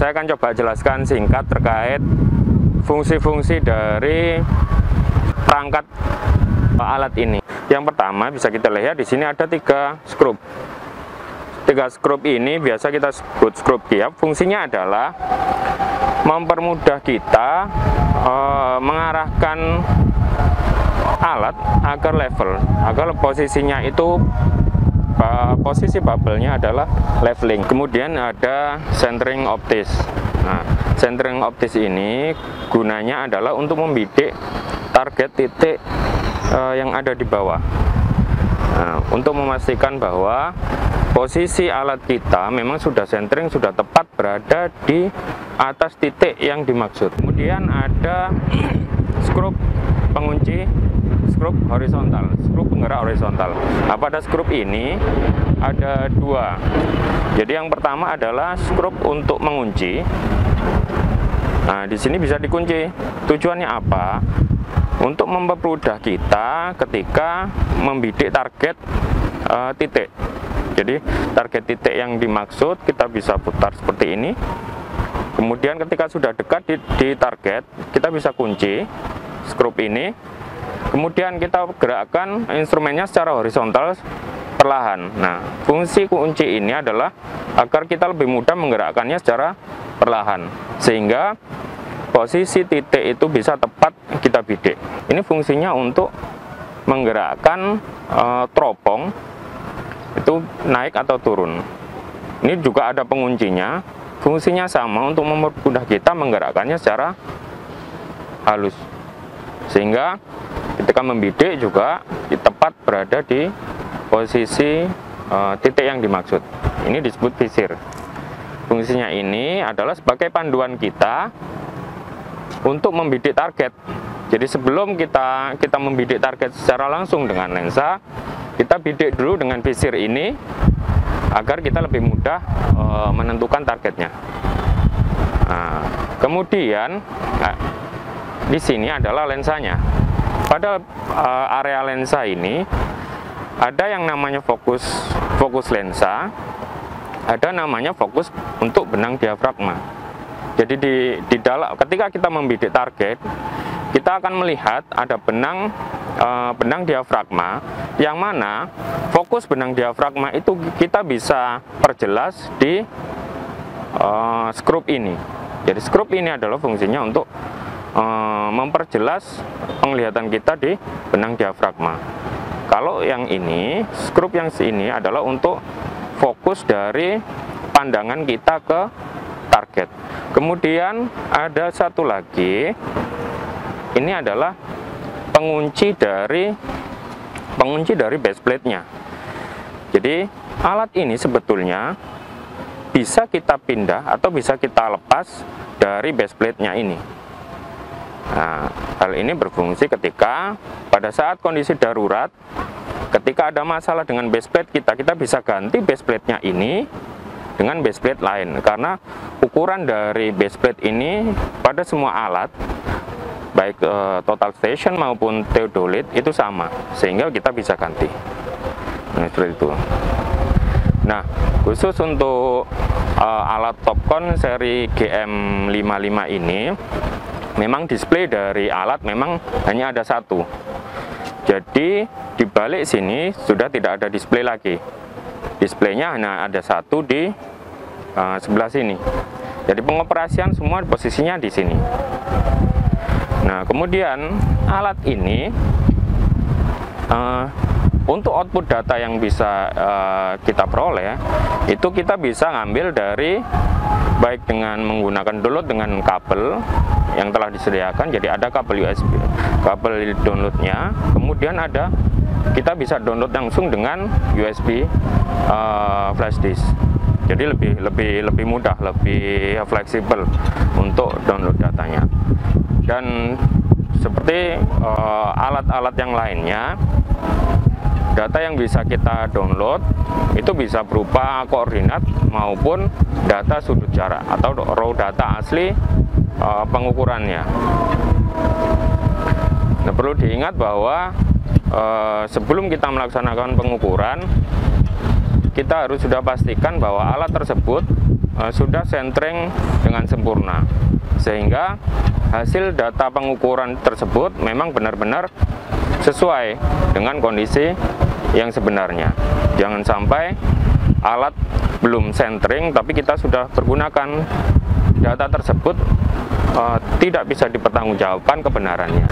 Saya akan coba jelaskan singkat terkait fungsi-fungsi dari perangkat alat ini. Yang pertama bisa kita lihat di sini ada tiga skrup. Tiga skrup ini biasa kita sebut skrup kiap. Fungsinya adalah mempermudah kita uh, mengarahkan alat agar level, agar posisinya itu posisi bubble-nya adalah leveling. Kemudian ada centering optis. Nah, centering optis ini gunanya adalah untuk membidik target titik uh, yang ada di bawah. Nah, untuk memastikan bahwa posisi alat kita memang sudah centering, sudah tepat berada di atas titik yang dimaksud. Kemudian ada skrup pengunci skrup horizontal, skrup penggerak horizontal. Nah, pada skrup ini ada dua. Jadi yang pertama adalah skrup untuk mengunci. Nah, di sini bisa dikunci. Tujuannya apa? Untuk mempermudah kita ketika membidik target uh, titik. Jadi target titik yang dimaksud kita bisa putar seperti ini. Kemudian ketika sudah dekat di, di target, kita bisa kunci skrup ini Kemudian kita gerakkan instrumennya secara horizontal perlahan. Nah, fungsi kunci ini adalah agar kita lebih mudah menggerakkannya secara perlahan. Sehingga posisi titik itu bisa tepat kita bidik. Ini fungsinya untuk menggerakkan e, teropong itu naik atau turun. Ini juga ada penguncinya. Fungsinya sama untuk mempermudah kita menggerakkannya secara halus. Sehingga ketika membidik juga tepat berada di posisi uh, titik yang dimaksud. Ini disebut visir. Fungsinya ini adalah sebagai panduan kita untuk membidik target. Jadi sebelum kita kita membidik target secara langsung dengan lensa kita bidik dulu dengan visir ini agar kita lebih mudah uh, menentukan targetnya. Nah, kemudian nah, di sini adalah lensanya pada uh, area lensa ini ada yang namanya fokus fokus lensa, ada namanya fokus untuk benang diafragma. Jadi di, di dalam ketika kita membidik target, kita akan melihat ada benang uh, benang diafragma yang mana fokus benang diafragma itu kita bisa perjelas di uh, skrup ini. Jadi skrup ini adalah fungsinya untuk memperjelas penglihatan kita di benang diafragma. Kalau yang ini, skrup yang ini adalah untuk fokus dari pandangan kita ke target. Kemudian ada satu lagi, ini adalah pengunci dari pengunci dari base plate-nya. Jadi alat ini sebetulnya bisa kita pindah atau bisa kita lepas dari base plate-nya ini. Nah, hal ini berfungsi ketika pada saat kondisi darurat, ketika ada masalah dengan base plate kita, kita bisa ganti base plate-nya ini dengan base plate lain. Karena ukuran dari base plate ini pada semua alat, baik e, total station maupun theodolit itu sama, sehingga kita bisa ganti. Nah, seperti itu. Nah, khusus untuk e, alat Topcon seri GM55 ini, memang display dari alat memang hanya ada satu. Jadi di balik sini sudah tidak ada display lagi. Displaynya hanya ada satu di uh, sebelah sini. Jadi pengoperasian semua posisinya di sini. Nah kemudian alat ini uh, untuk output data yang bisa uh, kita peroleh itu kita bisa ngambil dari baik dengan menggunakan download dengan kabel yang telah disediakan jadi ada kabel USB kabel downloadnya. Kemudian ada kita bisa download langsung dengan USB uh, eh, flash disk. Jadi lebih lebih lebih mudah lebih fleksibel untuk download datanya. Dan seperti eh, alat-alat uh, yang lainnya data yang bisa kita download itu bisa berupa koordinat maupun data sudut jarak atau raw data asli uh, pengukurannya. Nah, perlu diingat bahwa uh, sebelum kita melaksanakan pengukuran kita harus sudah pastikan bahwa alat tersebut uh, sudah sentring dengan sempurna sehingga hasil data pengukuran tersebut memang benar-benar sesuai dengan kondisi yang sebenarnya. Jangan sampai alat belum sentring tapi kita sudah pergunakan data tersebut uh, tidak bisa dipertanggungjawabkan kebenarannya